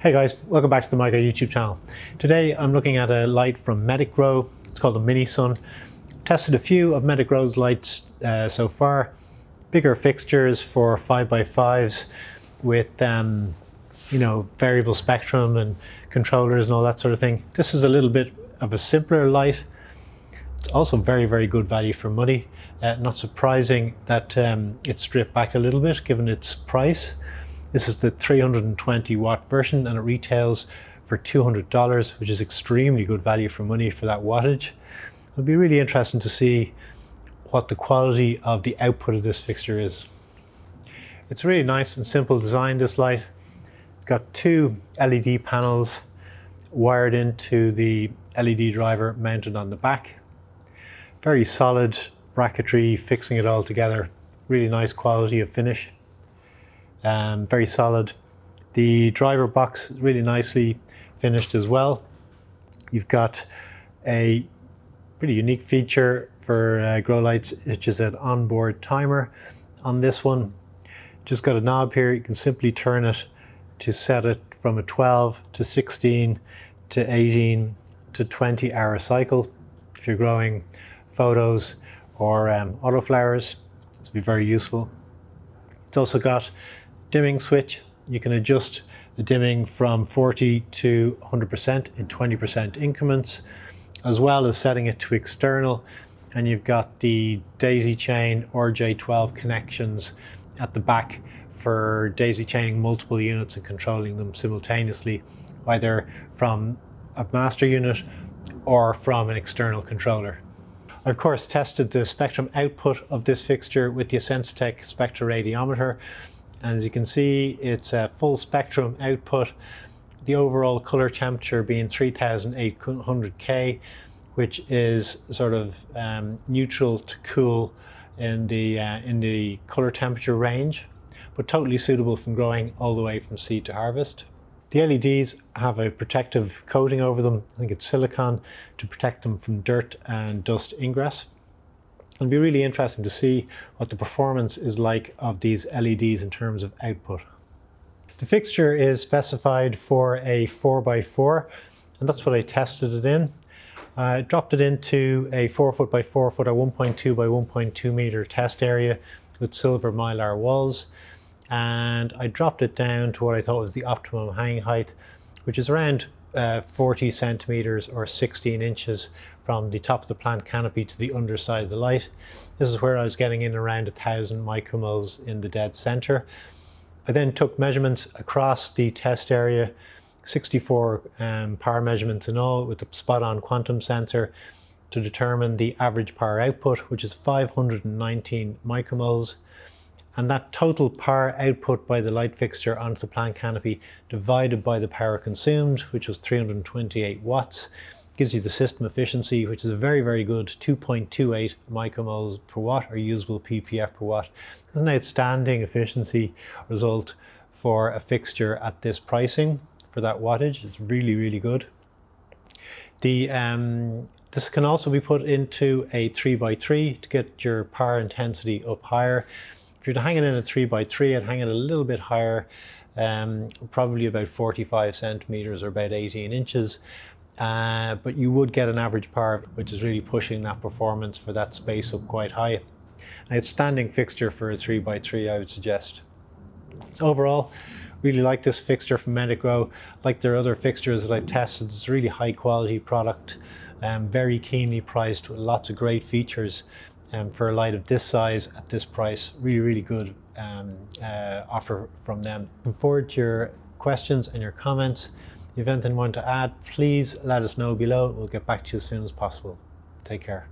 Hey guys, welcome back to the MIGRO YouTube channel. Today I'm looking at a light from MedicGrow. It's called a Mini Sun. Tested a few of MedicGrow's lights uh, so far. Bigger fixtures for 5x5s with um, you know variable spectrum and controllers and all that sort of thing. This is a little bit of a simpler light. It's also very, very good value for money. Uh, not surprising that um, it's stripped back a little bit given its price. This is the 320 watt version and it retails for $200, which is extremely good value for money for that wattage. It'll be really interesting to see what the quality of the output of this fixture is. It's really nice and simple design, this light. It's got two LED panels wired into the LED driver mounted on the back. Very solid bracketry, fixing it all together. Really nice quality of finish um, very solid. The driver box is really nicely finished as well. You've got a pretty unique feature for uh, grow lights, which is an onboard timer on this one. Just got a knob here, you can simply turn it to set it from a 12 to 16 to 18 to 20 hour cycle. If you're growing photos or um, autoflowers, this will be very useful. It's also got dimming switch. You can adjust the dimming from 40 to 100% in 20% increments, as well as setting it to external. And you've got the daisy chain or J12 connections at the back for daisy chaining multiple units and controlling them simultaneously, either from a master unit or from an external controller. I of course tested the spectrum output of this fixture with the Sensitech spectroradiometer and as you can see, it's a full spectrum output. The overall color temperature being 3800K, which is sort of um, neutral to cool in the, uh, in the color temperature range, but totally suitable from growing all the way from seed to harvest. The LEDs have a protective coating over them. I think it's silicon to protect them from dirt and dust ingress. It'll be really interesting to see what the performance is like of these LEDs in terms of output. The fixture is specified for a 4x4 and that's what I tested it in. I dropped it into a 4 foot by 4 foot or 1.2 by 1.2 meter test area with silver mylar walls and I dropped it down to what I thought was the optimum hang height which is around uh, 40 centimeters or 16 inches from the top of the plant canopy to the underside of the light. This is where I was getting in around thousand micromoles in the dead center. I then took measurements across the test area, 64 um, power measurements in all with the spot on quantum sensor to determine the average power output, which is 519 micromoles. And that total power output by the light fixture onto the plant canopy divided by the power consumed, which was 328 watts, gives you the system efficiency, which is a very, very good 2.28 micromoles per watt or usable ppf per watt. It's an outstanding efficiency result for a fixture at this pricing for that wattage. It's really, really good. The um, This can also be put into a 3x3 to get your power intensity up higher. If you're hanging in a 3x3, I'd hang it a little bit higher, um, probably about 45 centimeters or about 18 inches. Uh, but you would get an average power, which is really pushing that performance for that space up quite high. An outstanding fixture for a 3x3, I would suggest. Overall, really like this fixture from MedicGrow. Like their other fixtures that I've tested, it's really high quality product, um, very keenly priced with lots of great features. Um, for a light of this size at this price, really, really good um, uh, offer from them. Looking forward to your questions and your comments. If you have anything you want to add, please let us know below. We'll get back to you as soon as possible. Take care.